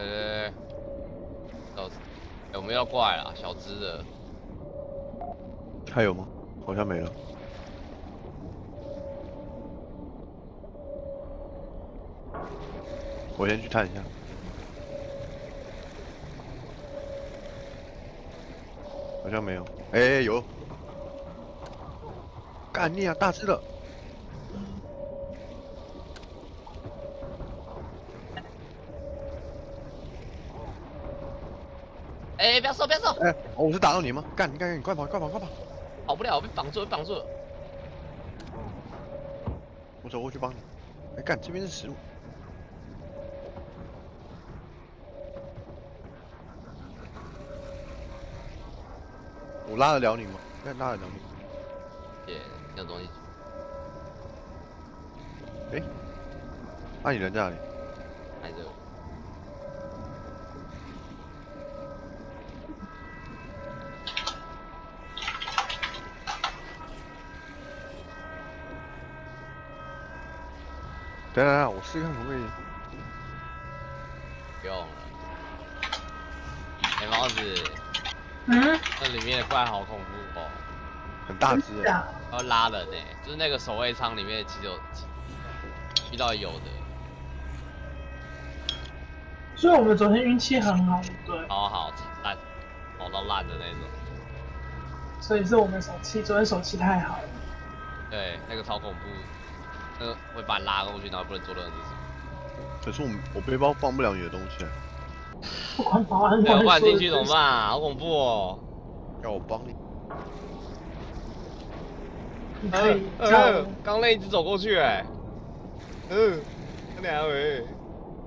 呃，小，哎，我们要怪了，小只的。还有吗？好像没了。我先去探一下。好像没有。哎，有。干你啊，大只的！哎，不要说，不要说！哎，我是打到你吗？干，你干，你快跑，快跑，快跑！跑不了，我被绑住，被绑住了。我走过去帮你。哎，干，这边是食物。我拉得了你吗？该拉得了你。耶，要东西。哎，那你人在哪里？在这。等等等，我试看可不可以。不用了。黑帽子。嗯。那里面的怪好恐怖哦。很大只。要拉人呢，就是那个守卫舱里面其实有遇到有的。所以我们昨天运气很好，对。好好烂，好到烂的那种。所以是我们手气，昨天手气太好了。对，那个超恐怖，那个会把你拉过去，然后不能做任何事情。可是我我背包放不了你的东西。不管保安，不管进去怎么办？好恐怖哦！要我帮你？嗯嗯，刚那一只走过去哎，嗯，那两位，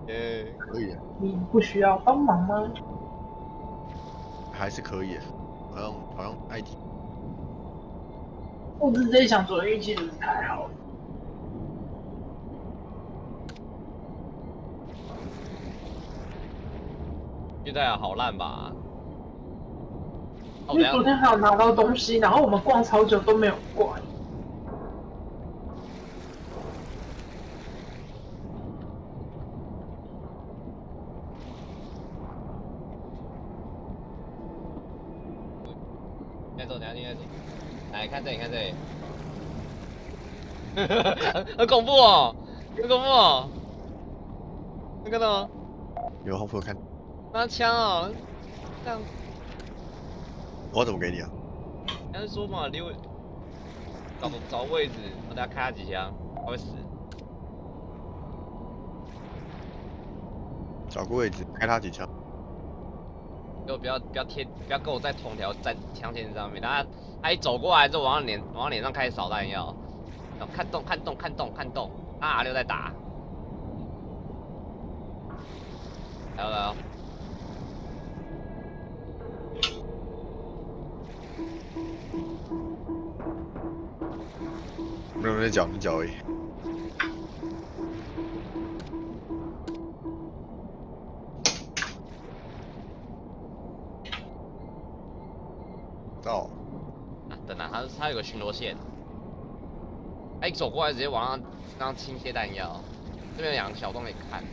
耶，可以。你不需要帮忙吗？还是可以，好像好像 ID。我只是在想，昨天运气真是太好了。现在好烂吧？因为昨天还有拿到东西，然后我们逛超久都没有逛。来看这里，看这里，很恐怖哦，很恐怖哦，能看到吗？有好朋友看。拿枪啊，这样。我怎么给你啊？刚才说嘛，留找找位置，我等下开他几枪，他会死。找个位置，开他几枪。就不要不要贴，不要跟我在同条在枪线上面。他他一走过来之后，往脸往脸上开始扫弹药。看洞看洞看洞看洞，他 R 六在打。来了。没有在讲，你讲而已。到。啊，等等，他他有个巡逻线。他一走过来，直接往上刚倾泻弹药。这边有两个小洞可以看。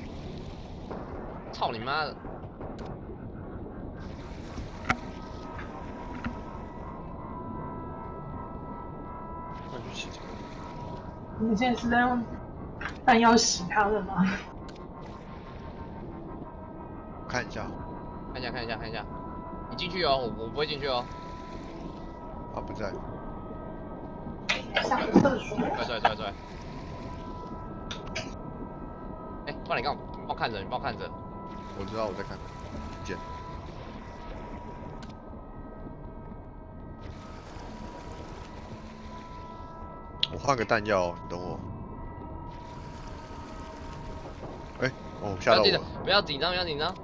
操你妈的！你现在是在用弹药洗他的吗？看一下，看一下，看一下，看一下。你进去哦，我我不会进去哦。他不在。上厕所。拽拽拽拽。哎，帮你干，帮我看着，你帮我看着。我知道我在看。见。换个弹药，你等我。哎，哦，吓到我。不要紧张，不要紧张。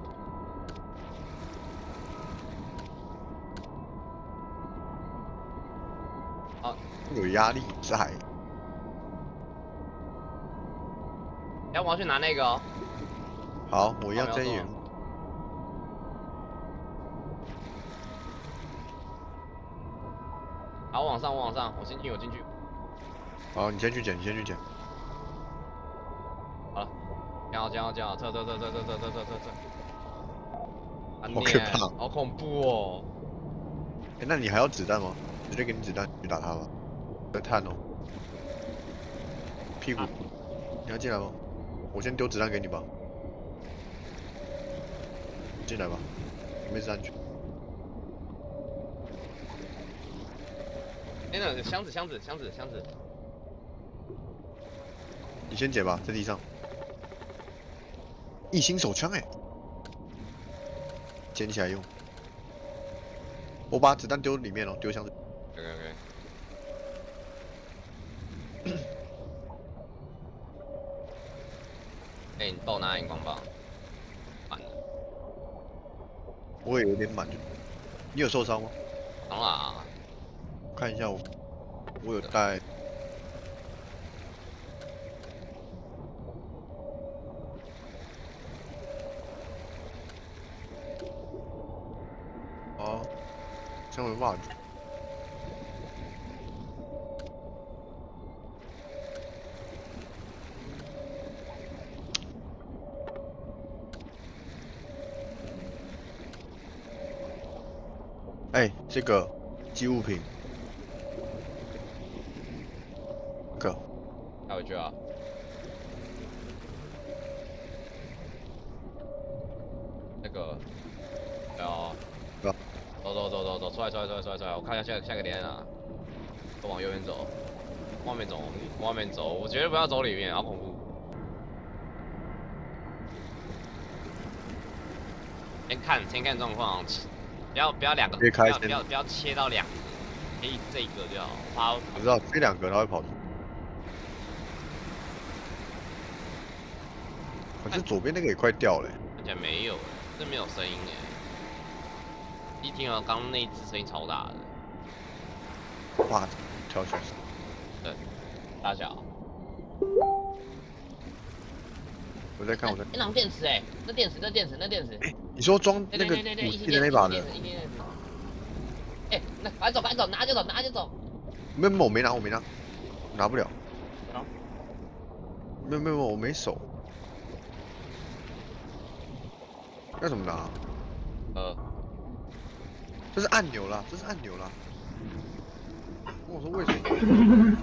好有压力在。要我要去拿那个哦。好，我一样真赢。好，往上，我往上，我进去，我进去。好，你先去捡，你先去捡。见好见好见好，撤撤撤撤撤撤撤撤撤撤。啊好可怕好恐怖哦！哎、那你还要子弹吗？直接给你子弹去打他吧。在探哦。屁股，啊你要进来吗？我先丢子弹给你吧。进来吧，里面是安全。哎，那箱子箱子箱子箱子，你先捡吧，在地上。一星手枪哎、捡起来用。我把子弹丢里面哦，丢箱子。OK OK。哎，你帮我拿荧光棒。完了，我也有点满。你有受伤吗？当然啊，看一下我，我有带。成为蜡烛哎这个寄物品。go 还有这啊。那个。然后哥出来出来出来出来出来，我看一下下下一个点在哪。都往右边走，往外面走，往外面走，我绝对不要走里面，好恐怖。先看先看状况，不要不要两个，不要不要不要切到两个，可以这个就好，怕我知道这两个他会跑出。可是左边那个也快掉了欸、而且没有，这没有声音哎。一听到刚刚那一只声音超大的，哇，跳起来！大小。我在看我在，哎，那电池哎，那电池那电池那电池，你说装那个一的那把的。哎，那快走快走，拿就走拿就走。没有没有，我没拿，我没拿，拿不了。好没有没有没有，我没手。要怎么拿？呃，这是按钮了，这是按钮了。跟我说为什么？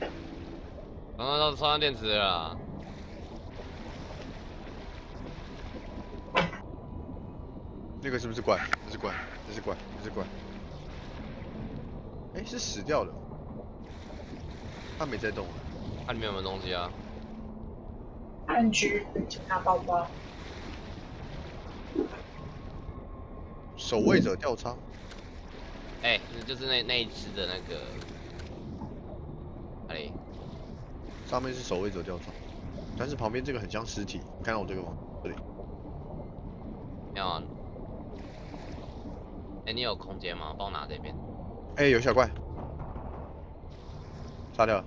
刚刚都充上电池了啦。那个是不是怪？这是怪，这是怪，这是怪。哎、是死掉的。他没在动。它里面有没有东西啊？安居检查包包，守卫者调查。哎，就是那那一只的那个，哪里？上面是守卫者调查，但是旁边这个很像尸体，你看到我这个吗？这里。没有啊。哎，你有空间吗？帮我拿这边，哎、有小怪，杀掉了。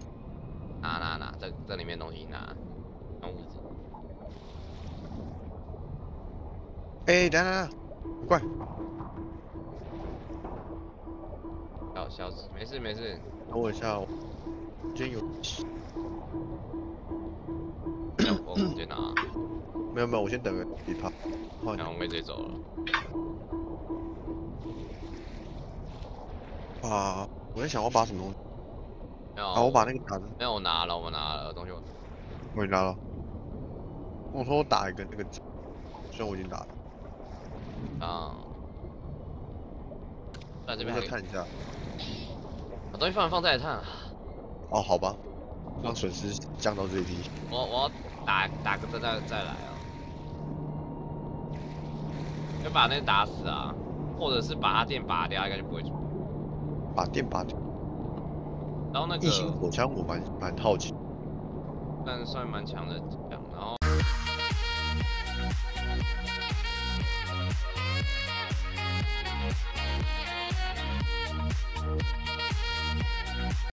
拿拿拿，这这里面东西拿，用物资。哎、等一下等一下，怪，小小子，没事没事。等我一下，我今天有，我空间拿，没有没有，我先等个一趴，换然后我可以直接走了。啊，我在想我把什么东西，没有，啊，我把那个拿着，没有我拿了，我拿了东西我。我也拿了。我说我打一个那个，虽然我已经打了，啊，在这边再看一下。把东西放放这里看啊。哦，好吧，让损失降到最低。我我要打打个再再再来啊。就把那个打死啊，或者是把他电拔掉，应该就不会出。把电拔掉。然后那异形个，火枪我蛮蛮好奇，但算蛮强的，